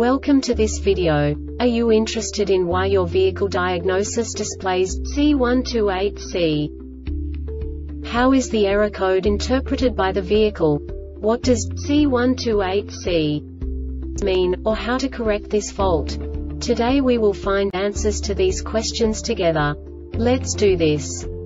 Welcome to this video. Are you interested in why your vehicle diagnosis displays C128C? How is the error code interpreted by the vehicle? What does C128C mean, or how to correct this fault? Today we will find answers to these questions together. Let's do this.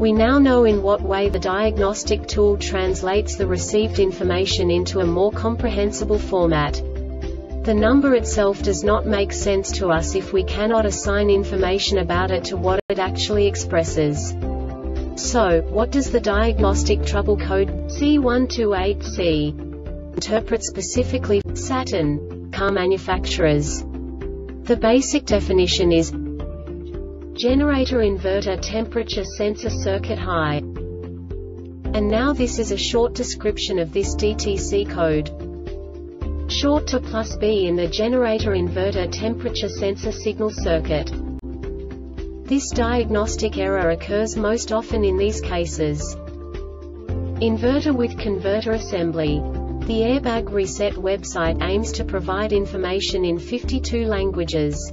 We now know in what way the diagnostic tool translates the received information into a more comprehensible format. The number itself does not make sense to us if we cannot assign information about it to what it actually expresses. So, what does the diagnostic trouble code C128C interpret specifically Saturn car manufacturers? The basic definition is Generator inverter temperature sensor circuit high. And now this is a short description of this DTC code. Short to plus B in the generator inverter temperature sensor signal circuit. This diagnostic error occurs most often in these cases. Inverter with converter assembly. The Airbag Reset website aims to provide information in 52 languages.